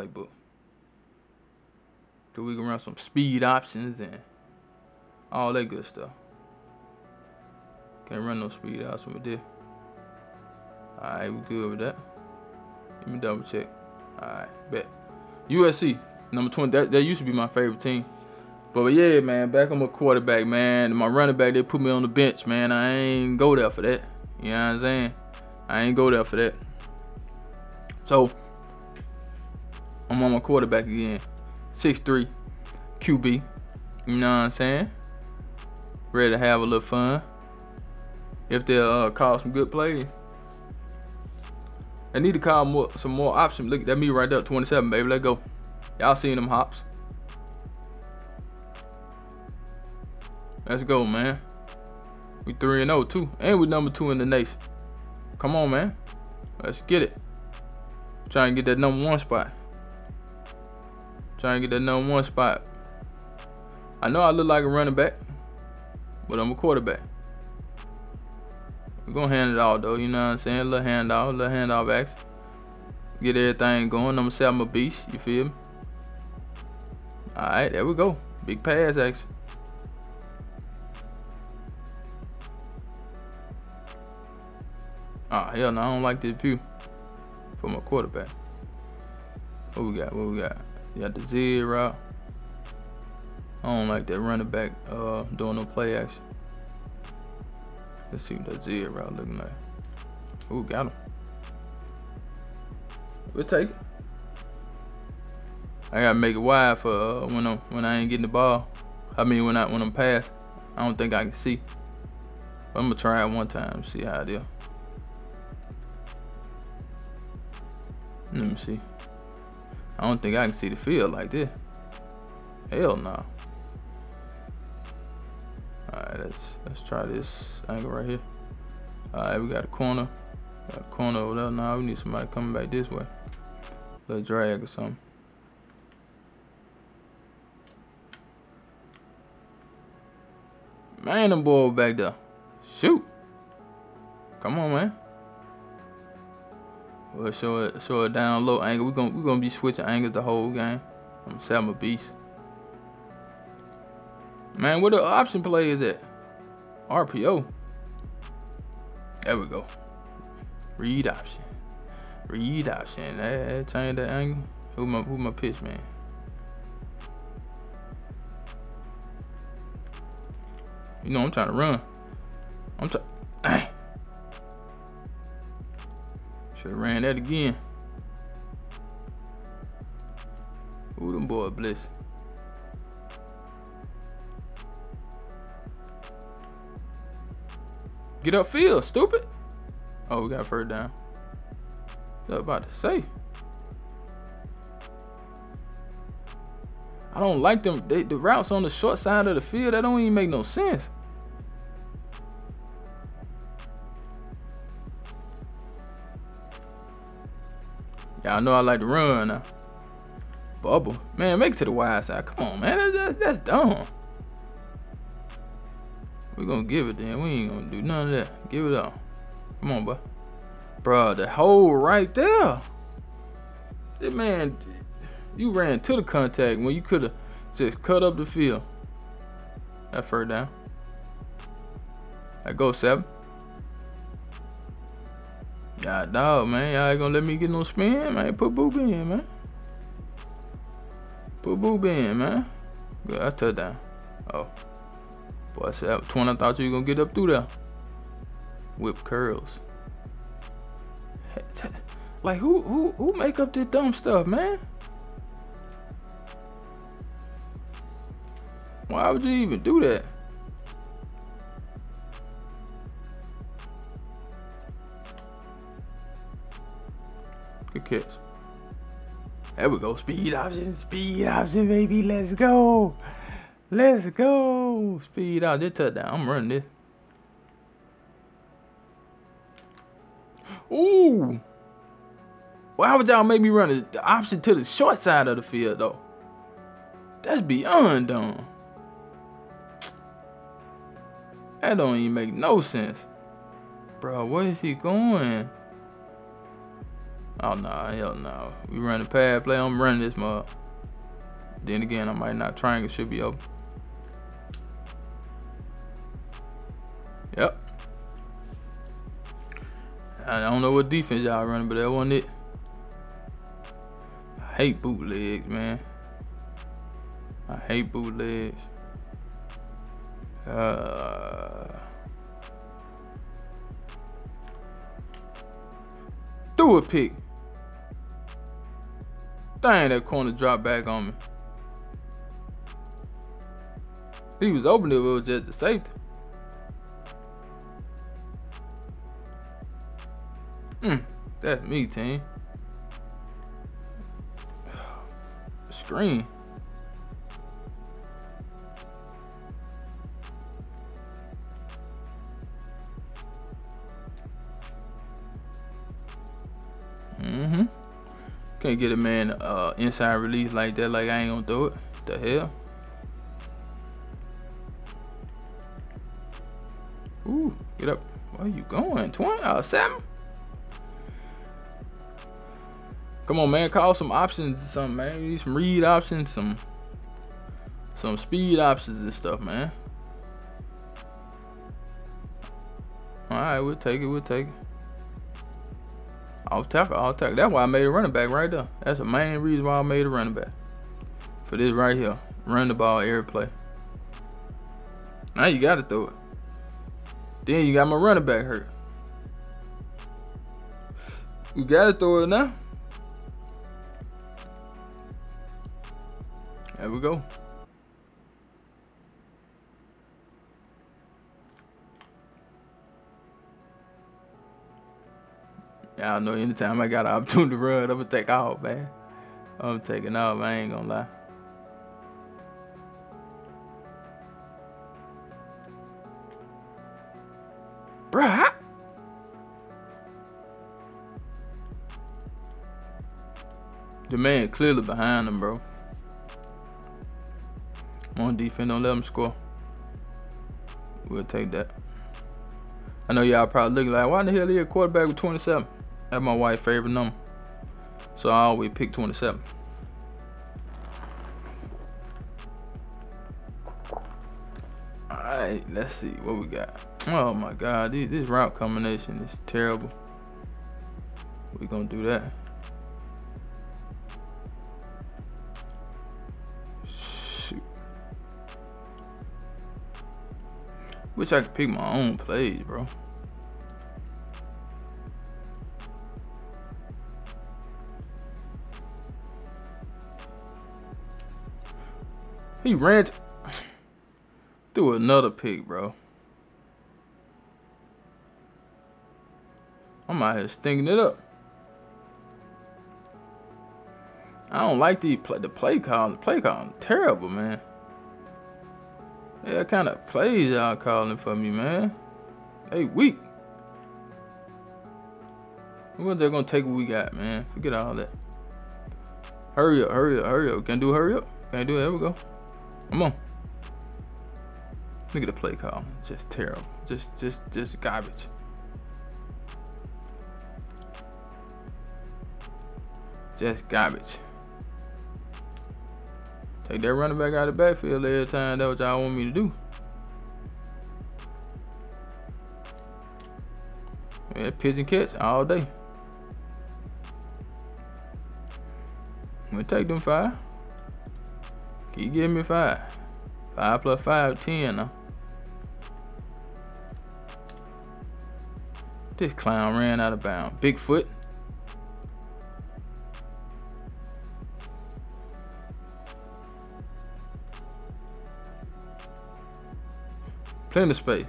playbook. So we can run some speed options and all that good stuff. Can't run no speed options with this. Alright, we good with that. Let me double check. Alright, bet. USC, number 20. That, that used to be my favorite team. But yeah, man, back on my quarterback, man. My running back, they put me on the bench, man. I ain't go there for that. You know what I'm saying? I ain't go there for that. So, I'm on my quarterback again. 6'3 QB. You know what I'm saying? Ready to have a little fun. If they uh, call some good plays. I need to call more some more options. Look, that me right there, 27, baby. Let's go. Y'all seen them hops. Let's go, man. We 3 and 0 too. And we number 2 in the nation. Come on, man. Let's get it. Try and get that number 1 spot. Try and get that number 1 spot. I know I look like a running back, but I'm a quarterback. We're gonna hand it all though, you know what I'm saying? A little handoff, a little handoff backs. Get everything going. I'm gonna say I'm a beast, you feel me? Alright, there we go. Big pass action. Oh, hell no, I don't like this view for my quarterback. What we got? What we got? You got the Z route. I don't like that running back uh, doing no play action. Let's see what that Z route looking like. Ooh, got him. We'll take it. I gotta make it wide for uh, when I'm when I ain't getting the ball. I mean when I when I'm past. I don't think I can see. But I'm gonna try it one time, see how it is. Let me see. I don't think I can see the field like this. Hell no. Alright, let's let's try this angle right here. Alright, we got a corner. Got a corner over there. Now we need somebody coming back this way. Little drag or something. Man, them boy back there. Shoot. Come on, man. We'll show it show it down low angle. We're gonna we're gonna be switching angles the whole game. I'm say I'm a beast. Man, what the option play is at? RPO. There we go. Read option. Read option. That, change that angle. Who my who my pitch man? You know I'm trying to run. I'm trying. Should have ran that again. Ooh, them boy bliss. Get upfield, stupid. Oh, we got first down. What I about to say? I don't like them. They, the routes on the short side of the field, that don't even make no sense. Y'all know I like to run now. Bubble. Man, make it to the wide side. Come on, man. That's, that's, that's dumb. we gonna give it then. We ain't gonna do none of that. Give it up. Come on, bro. Bro, the hole right there. Man, you ran to the contact when you could have just cut up the field. That first down. That go seven. God dog, man. Y'all ain't gonna let me get no spin, man. Put Boob in, man. Put Boob in, man. Good, I touchdown. Oh. Boy, I said 20. I thought you were gonna get up through there. Whip curls. Like who who who make up this dumb stuff, man? Why would you even do that? Catch. There we go. Speed option, speed option, baby. Let's go. Let's go. Speed out. This touchdown. I'm running this. Ooh. Why would y'all make me run the option to the short side of the field, though? That's beyond dumb. That don't even make no sense. Bro, where is he going? Oh nah, hell no. We run the pad play, I'm running this mug. Then again, I might not triangle should be open. Yep. I don't know what defense y'all running, but that wasn't it. I hate bootlegs, man. I hate bootlegs. Uh, a pick. Dang, that corner dropped back on me. He was open it was just a safety. Hmm, that's me, team. Screen. Can't get a man uh, inside release like that. Like I ain't gonna throw it. The hell. Ooh, get up. Where you going? 20? Uh, 7? Come on, man. Call some options or something, man. Some read options, some some speed options and stuff, man. Alright, we'll take it, we'll take it. I'll tackle, I'll tackle. That's why I made a running back right there. That's the main reason why I made a running back. For this right here. Run the ball every play. Now you gotta throw it. Then you got my running back hurt. You gotta throw it now. There we go. Y'all know anytime I got an opportunity to run, I'm gonna take off, man. I'm taking off, I ain't gonna lie. Bruh. The man clearly behind him, bro. On defense, don't let him score. We'll take that. I know y'all probably looking like, why in the hell he a quarterback with 27? That's my wife's favorite number. So I always pick 27. Alright, let's see what we got. Oh my god, this, this route combination is terrible. we gonna do that. Shoot. Wish I could pick my own plays, bro. He ran through another pick, bro. I'm out here stinking it up. I don't like the play, the play call. The play call terrible, man. Yeah, kind of plays y'all calling for me, man. They weak. What they're gonna take what we got, man. Forget all that. Hurry up, hurry up, hurry up. Can do hurry up? Can do it? There we go. Come on. Look at the play call. Just terrible. Just just just garbage. Just garbage. Take that running back out of the backfield every time. That's what y'all want me to do. Yeah, and catch all day. We'll take them five. Keep give me five. Five plus five, ten. This clown ran out of bounds. Bigfoot. Plenty of space.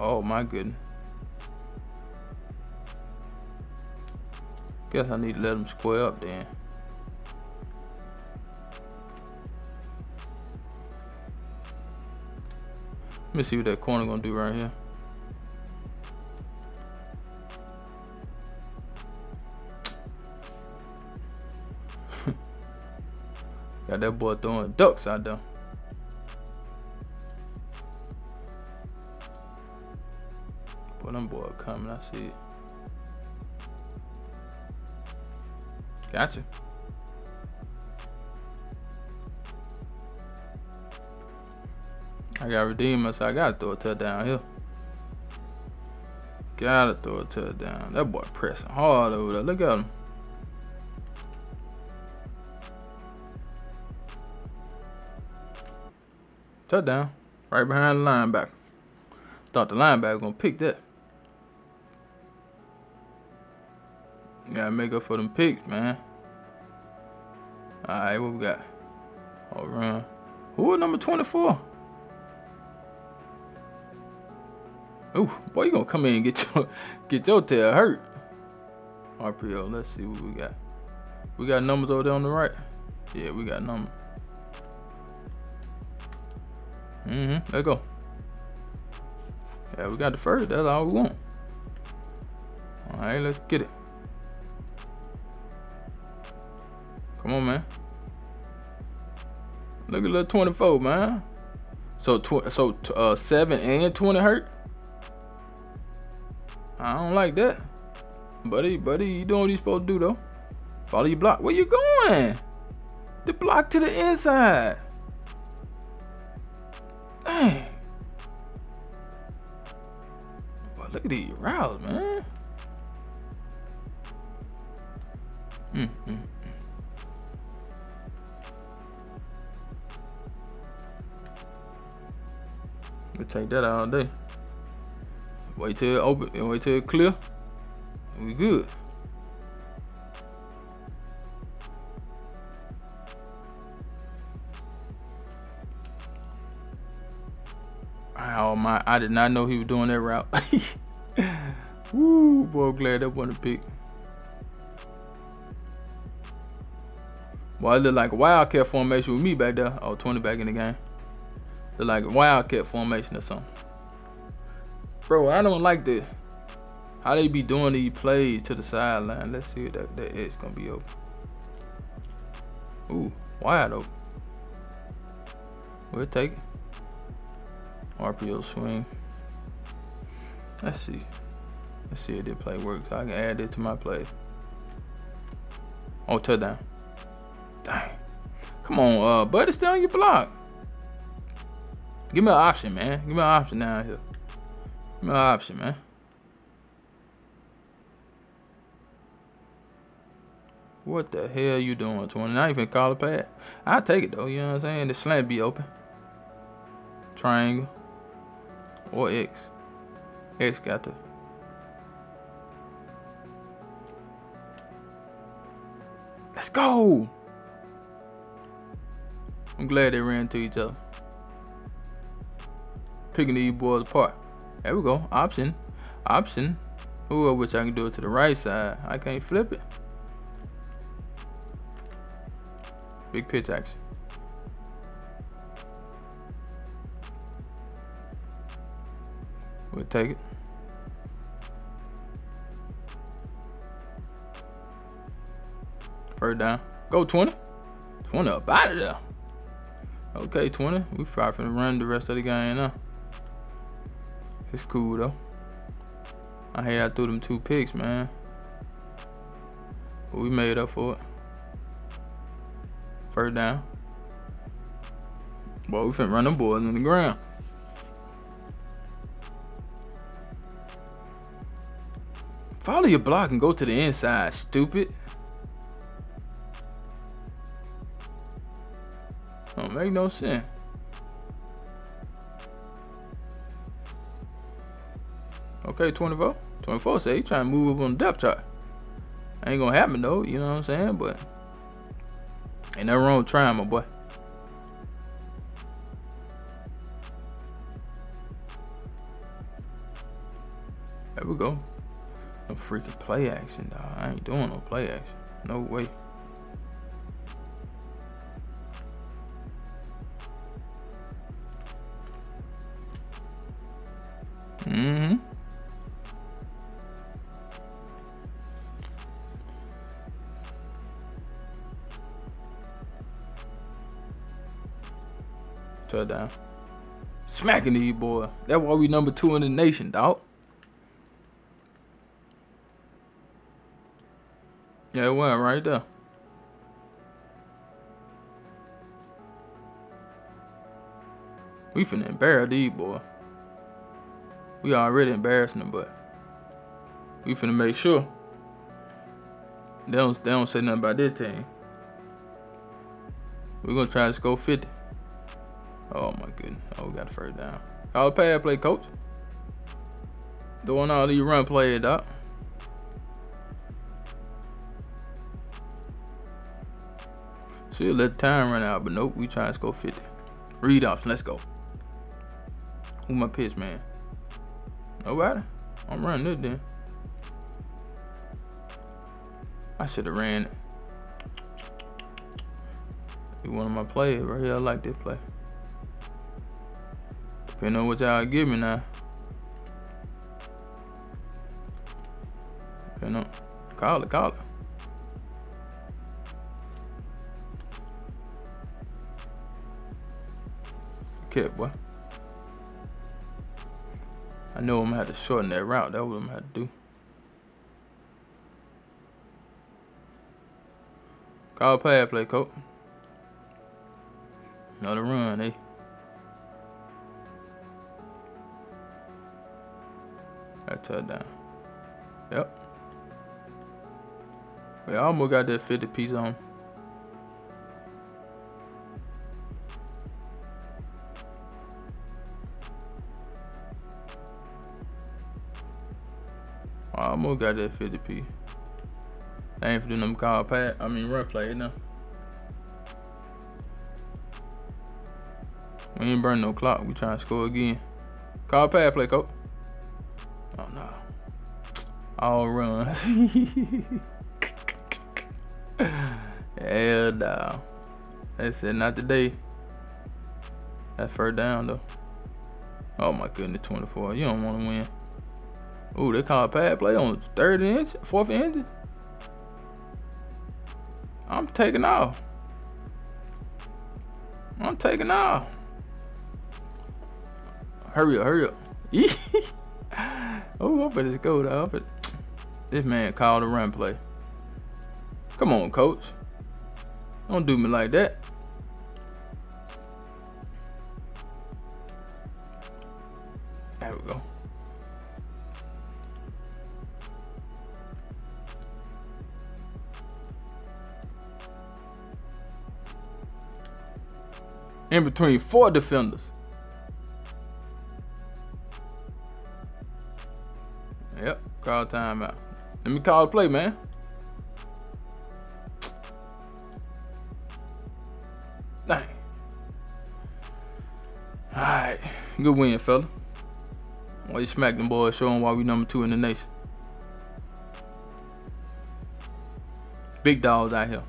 Oh my goodness. Guess I need to let him square up then. Let me see what that corner gonna do right here. Got that boy throwing ducks out there. Boy, them boy coming, I see it. Gotcha. I got redeemed, so I gotta throw a touchdown here. Gotta throw a touchdown. That boy pressing hard over there. Look at him. Touchdown. Right behind the linebacker. Thought the linebacker gonna pick that. Gotta make up for them picks, man. Alright, what we got? All run. Who number 24? Ooh, boy, you gonna come in and get your get your tail hurt. RPO, let's see what we got. We got numbers over there on the right. Yeah, we got numbers. Mm-hmm. There go. Yeah, we got the first. That's all we want. All right, let's get it. Come on, man. Look at little 24, man. So, tw so uh, seven and 20 hurt. I don't like that. Buddy, buddy, you doing what you supposed to do though. Follow your block. Where you going? The block to the inside. Dang. Boy, look at these routes, man. Mm, mm, mm. We'll take that all day. Wait till it open and wait till it clear. We good. Oh my! I did not know he was doing that route. Woo, boy, glad that wasn't a pick. Well, it looked like a wildcat formation with me back there. Oh, 20 back in the game. Look like a wildcat formation or something. Bro, I don't like the how they be doing these plays to the sideline. Let's see if that, that edge gonna be open. Ooh, wide open. We'll take it. RPO swing. Let's see. Let's see if this play works. I can add it to my play. Oh, touchdown. Dang. Come on, uh, buddy, stay on your block. Give me an option, man. Give me an option down here. Me option, man. What the hell you doing, 20? Not even call a pad. I take it though, you know what I'm saying? The slant be open. Triangle. Or X. X got the Let's go! I'm glad they ran to each other. Picking these boys apart. There we go. Option. Option. Ooh, I wish I can do it to the right side. I can't flip it. Big pitch action. We'll take it. Third down. Go 20. 20 up out of there. Okay, 20. We probably finna run the rest of the game now. It's cool though. I hate I threw them two picks, man. But we made up for it. Third down. Boy, we finna run them boys on the ground. Follow your block and go to the inside, stupid. Don't make no sense. Okay, 24. 24 say he trying to move up on the depth chart. Ain't gonna happen though, you know what I'm saying? But ain't nothing wrong with trying, my boy. There we go. No freaking play action, dog. I ain't doing no play action. No way. Mm-hmm. down. Smacking you, boy. That's why we number two in the nation, dog. Yeah, it went right there. We finna embarrass these boy. We already embarrassing them, but we finna make sure they don't they don't say nothing about this team. We're gonna try to score 50. Oh my goodness. Oh, we got the first down. A pad play, coach. Doing all these run plays, doc. Should let time run out, but nope, we trying to score 50. Read offs, let's go. Who my pitch, man? Nobody? I'm running this then. I should have ran it. one of my plays right here. I like this play. Depending on what y'all give me now. Depending on. Call it, call it. Okay, boy. I know I'm gonna have to shorten that route. That's what I'm gonna have to do. Call pad play, coach. Another run, eh? That touchdown. Yep. We almost got that 50 piece on. Almost got that 50p. I ain't for doing them call pad. I mean run play, know. We ain't burn no clock. We trying to score again. Call pad play, coach. All run. Hell no. They said not today. That first down though. Oh my goodness, 24. You don't want to win. Ooh, they call pad play on third inch, fourth inch. I'm taking off. I'm taking off. Hurry up, hurry up. oh, I'm finna go though. This man called a run play. Come on, coach. Don't do me like that. There we go. in between four defenders. Yep, call timeout. Let me call the play, man. Dang. Alright. Good win, fella. Why you smack them boys, show them why we number two in the nation. Big dogs out here.